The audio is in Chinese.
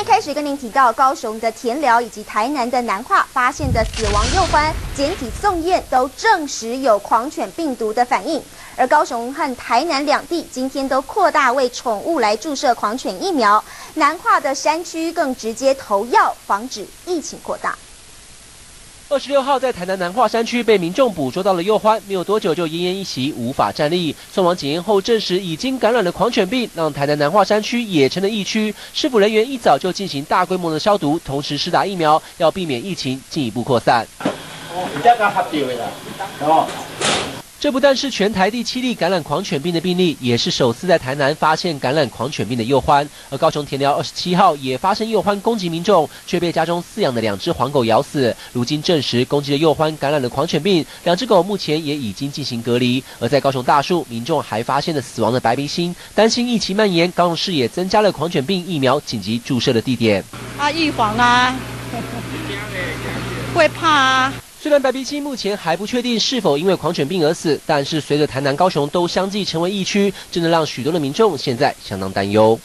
一开始跟您提到，高雄的田寮以及台南的南化发现的死亡幼獾简体送验都证实有狂犬病毒的反应，而高雄和台南两地今天都扩大为宠物来注射狂犬疫苗，南化的山区更直接投药，防止疫情扩大。二十六号在台南南化山区被民众捕捉到了幼獾，没有多久就奄奄一息，无法站立。送往检验后证实已经感染了狂犬病，让台南南化山区也成了疫区。市府人员一早就进行大规模的消毒，同时施打疫苗，要避免疫情进一步扩散。这不但是全台第七例感染狂犬病的病例，也是首次在台南发现感染狂犬病的幼獾。而高雄田寮二十七号也发生幼獾攻击民众，却被家中饲养的两只黄狗咬死。如今证实攻击的幼獾感染了狂犬病，两只狗目前也已经进行隔离。而在高雄大树，民众还发现了死亡的白鼻星，担心疫情蔓延，高雄市也增加了狂犬病疫苗紧急注射的地点。啊，预防啊，会怕啊。虽然白鼻青目前还不确定是否因为狂犬病而死，但是随着台南、高雄都相继成为疫区，真的让许多的民众现在相当担忧。